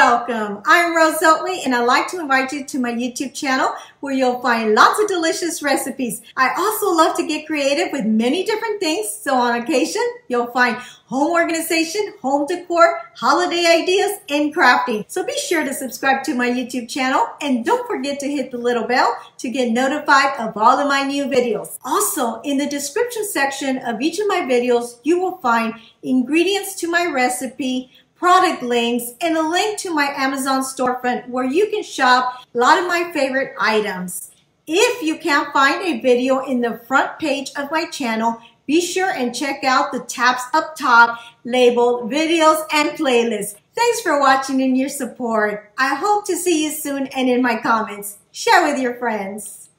welcome. I'm Rose Oatley and I'd like to invite you to my YouTube channel where you'll find lots of delicious recipes. I also love to get creative with many different things, so on occasion you'll find home organization, home decor, holiday ideas, and crafting. So be sure to subscribe to my YouTube channel and don't forget to hit the little bell to get notified of all of my new videos. Also, in the description section of each of my videos, you will find ingredients to my recipe, product links, and a link to my Amazon storefront where you can shop a lot of my favorite items. If you can't find a video in the front page of my channel, be sure and check out the tabs up top labeled videos and playlists. Thanks for watching and your support. I hope to see you soon and in my comments. Share with your friends.